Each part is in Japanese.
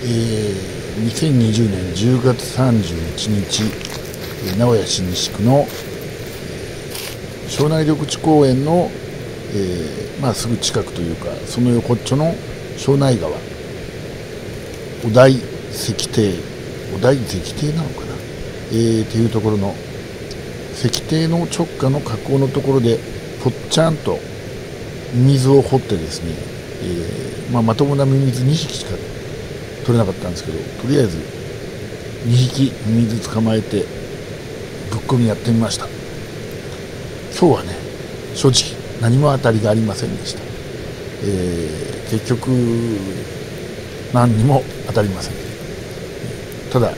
えー、2020年10月31日名古屋市西区の庄内緑地公園の、えーまあ、すぐ近くというかその横っちょの庄内川。お台石庭お台石庭なのかな、えー、っていうところの石庭の直下の河口のところでぽっちゃんと水を掘ってですね、えーまあ、まともなミミズ2匹しか取れなかったんですけどとりあえず2匹ミミズ捕まえてぶっ込みやってみました。今日はね正直何も当たりがありませんでした、えー、結局何にも当たりません。ただ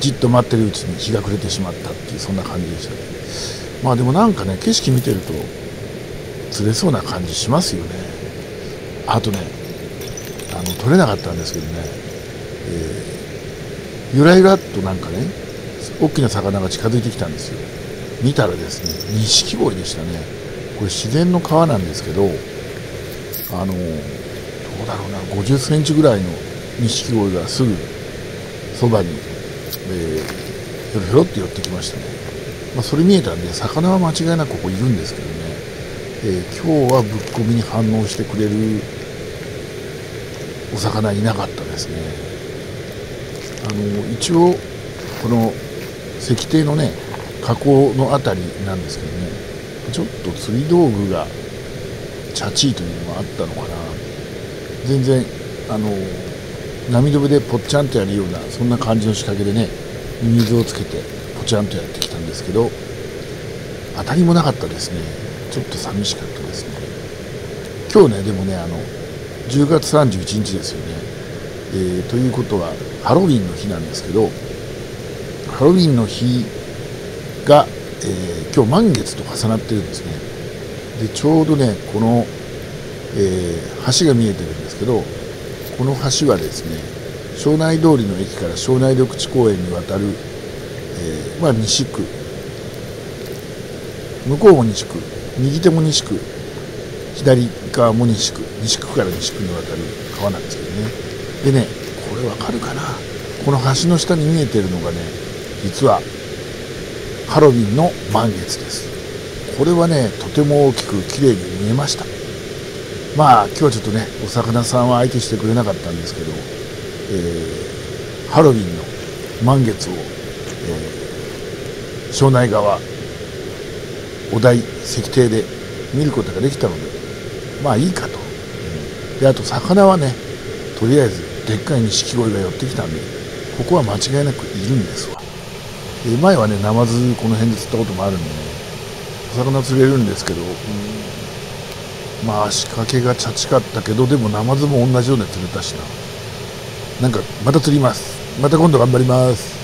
じっと待ってるうちに日が暮れてしまったっていうそんな感じでした。ねまあでもなんかね景色見てると釣れそうな感じしますよね。あとねあの取れなかったんですけどね、えー、ゆらゆらっとなんかね大きな魚が近づいてきたんですよ。見たらですね錦鯉でしたね。これ自然の川なんですけどあのどうだろうな50センチぐらいの錦鯉がすぐそばに、えー、ひょろひょろって寄ってきましたね、まあ、それ見えたんで魚は間違いなくここいるんですけどね、えー、今日はぶっ込みに反応してくれるお魚いなかったですね。あの一応この石庭のね河口の辺りなんですけどねちょっと釣り道具がチャチーというのもあったのかな。全然あの波止めでぽっちゃんとやるようなそんな感じの仕掛けでね水をつけてぽちゃんとやってきたんですけど当たりもなかったですね。ちょっと寂しかったですね。今日ねでもねあの10月31日ですよね、えー、ということはハロウィンの日なんですけどハロウィンの日が、えー、今日満月と重なってるんですね。でちょうどねこの、えー、橋が見えてるんですけどこの橋はですね庄内通りの駅から庄内緑地公園に渡る、え、まあ、西区。向こうも西区。右手も西区。左側も西区。西区から西区に渡る川なんですけどね。でねこれわかるかな？この橋の下に見えてるのがね実はハロウィンの満月です。これはねとても大きく綺麗に見えました。まあ今日はちょっとねお魚さんは相手してくれなかったんですけど、えー、ハロウィンの満月を、えー、庄内川お台石庭で見ることができたのでまあいいかと、であと魚はねとりあえずでっかい錦鯉が寄ってきたんでここは間違いなくいるんですわ。で前はねナマズこの辺で釣ったこともあるんでねお魚釣れるんですけど、うんまあ仕掛けがチャチかったけどでもナマズも同じような釣れたしな。なんかまた釣ります。また今度頑張ります。